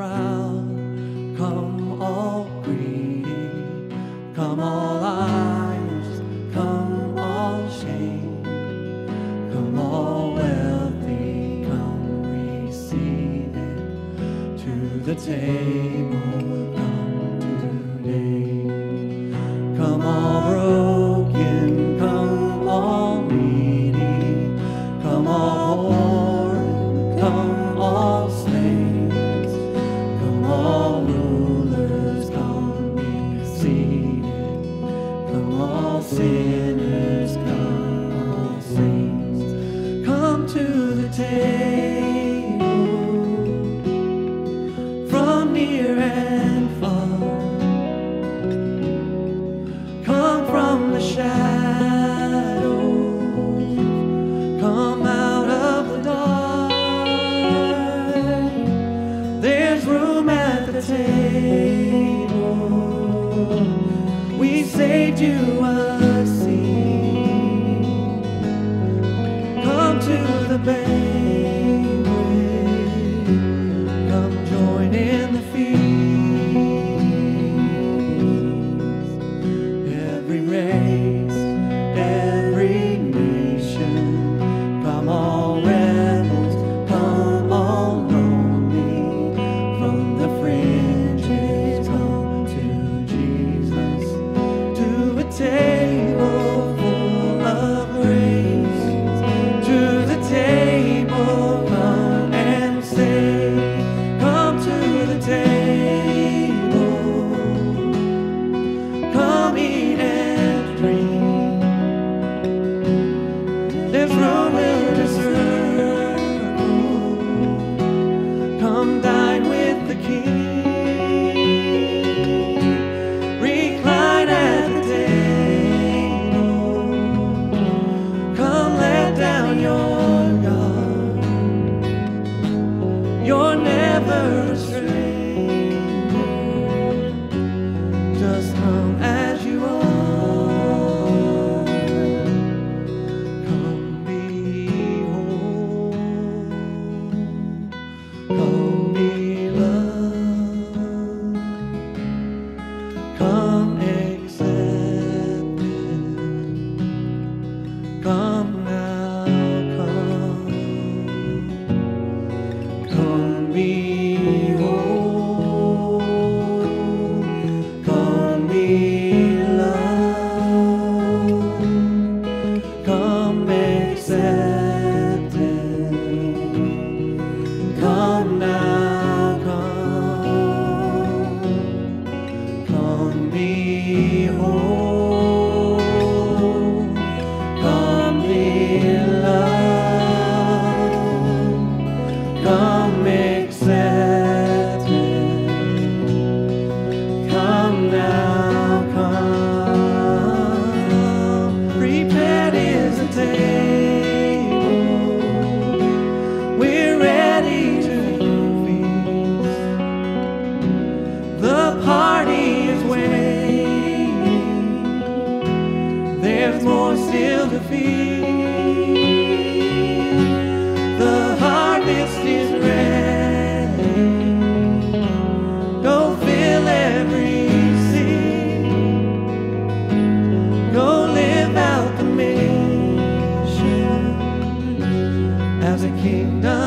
proud. Come all greedy, come all eyes, come all shame, come all wealthy, come receive it to the table. from near and far. Come from the shadows, come out of the dark. There's room at the table. We saved you. Up. take come now. kingdom.